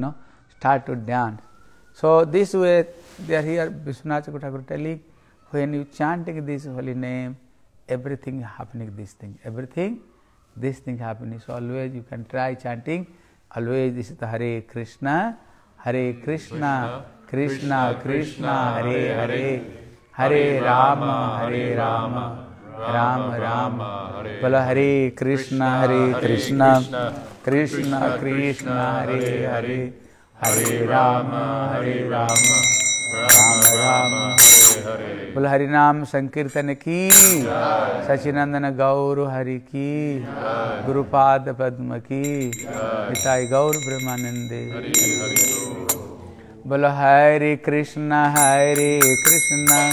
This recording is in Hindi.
know, start to dance. So this way, they are here, Vishwanath telling, when you chanting this holy name, everything happening this thing, everything, this thing happening. So always you can try chanting, always this is the Hare Krishna, Hare Krishna, Krishna Krishna, Hare Hare, Hare Rama, Hare Rama. Ram Ram बोलो हरे कृष्ण हरे कृष्ण। कृष्ण। कृष्ण हरे हरे हरे। राम हरे राम। राम। राम बोलो हरि नाम संकीर्तन की। सचिनंदन गौर हरि की। गुरुपाद पद्म की। पिताई गौर ब्रह्मानंदे। बोलो हरे कृष्ण हरे कृष्ण।